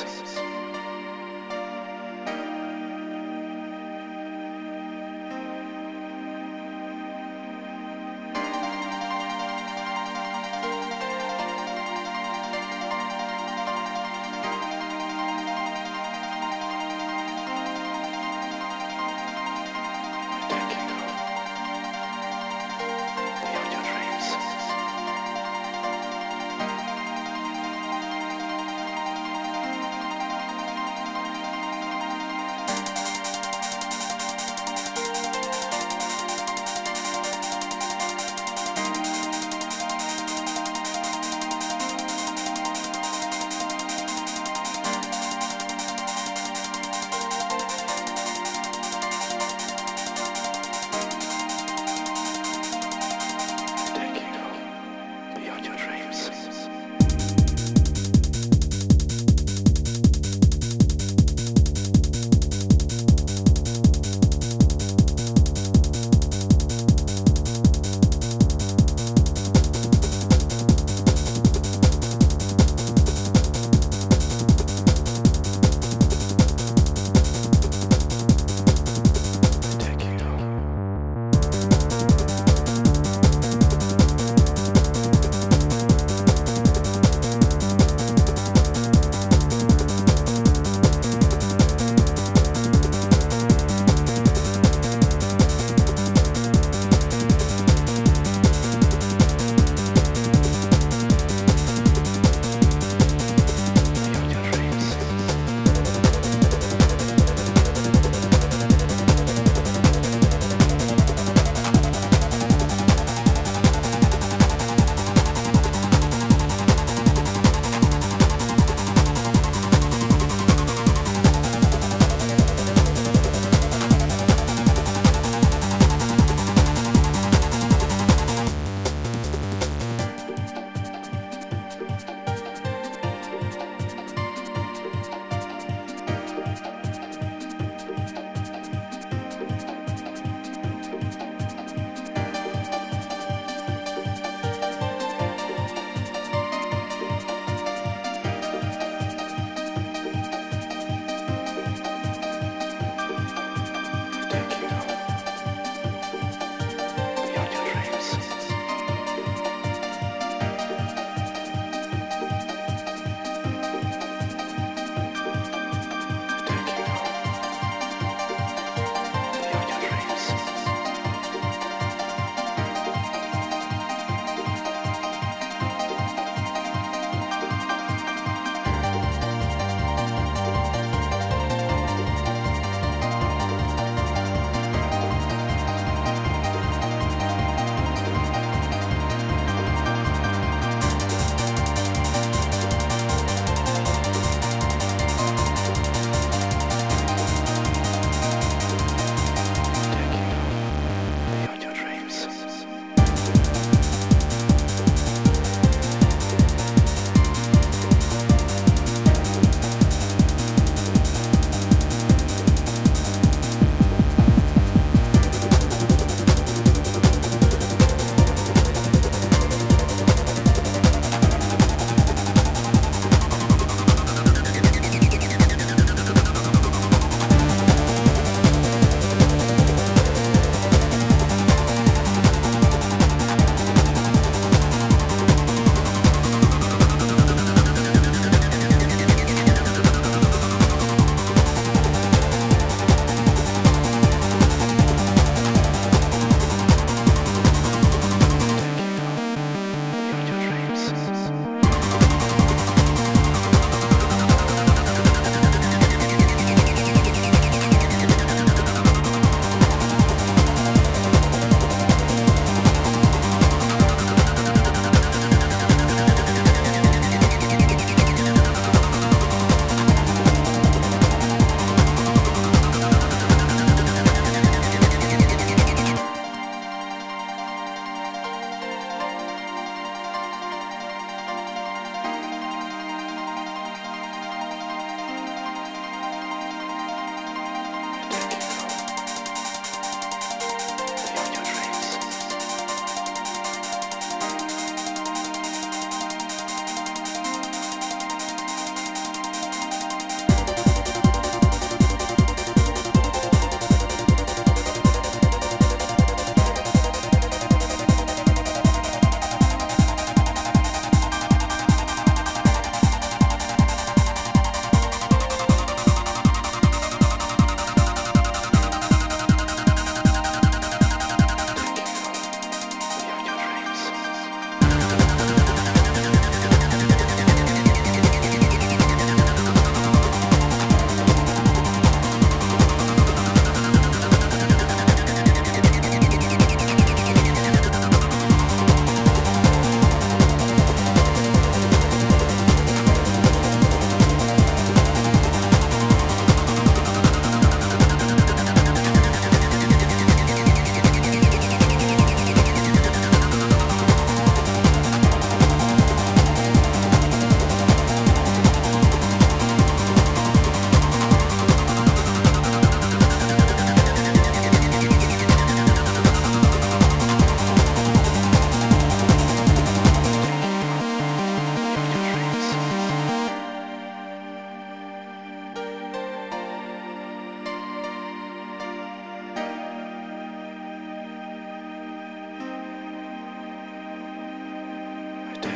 dreams.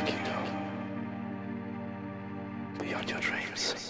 You beyond your dreams.